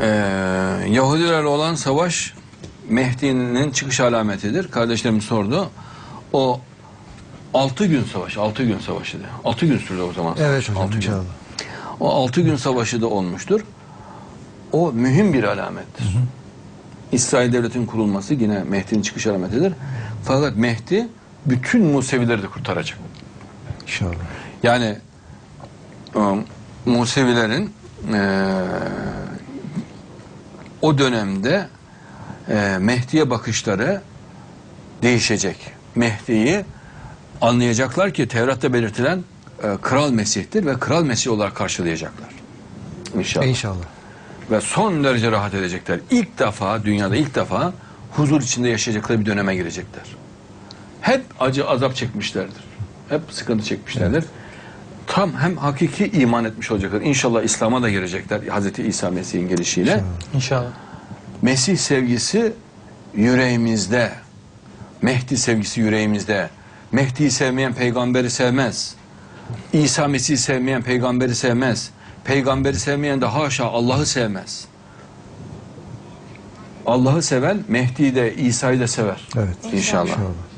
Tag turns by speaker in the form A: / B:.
A: Ee, Yahudilerle olan savaş Mehdi'nin çıkış alametidir. Kardeşlerim sordu. O 6 gün savaş, 6 gün savaşıydı. 6 gün sürdü o zaman.
B: Evet hocam
A: altı gün. O 6 gün savaşı da olmuştur. O mühim bir alamettir. İsrail devletinin kurulması yine Mehdi'nin çıkış alametidir. Fakat Mehdi bütün Musevileri de kurtaracak.
B: İnşallah.
A: Yani e, Musevilerin e, o dönemde e, Mehdi'ye bakışları değişecek. Mehdi'yi anlayacaklar ki Tevrat'ta belirtilen e, Kral Mesih'tir ve Kral Mesih olarak karşılayacaklar. İnşallah.
B: İnşallah.
A: Ve son derece rahat edecekler. İlk defa, dünyada ilk defa huzur içinde yaşayacakları bir döneme girecekler. Hep acı azap çekmişlerdir. Hep sıkıntı çekmişlerdir. Tam hem hakiki iman etmiş olacaklar. İnşallah İslam'a da girecekler Hazreti İsa Mesih'in gelişiyle.
C: İnşallah.
A: Mesih sevgisi yüreğimizde. Mehdi sevgisi yüreğimizde. Mehdi'yi sevmeyen peygamberi sevmez. İsa Mesih'i sevmeyen peygamberi sevmez. Peygamberi sevmeyen de haşa Allah'ı sevmez. Allah'ı seven Mehdi'yi de İsa'yı da sever.
B: Evet.
A: İnşallah.
B: İnşallah.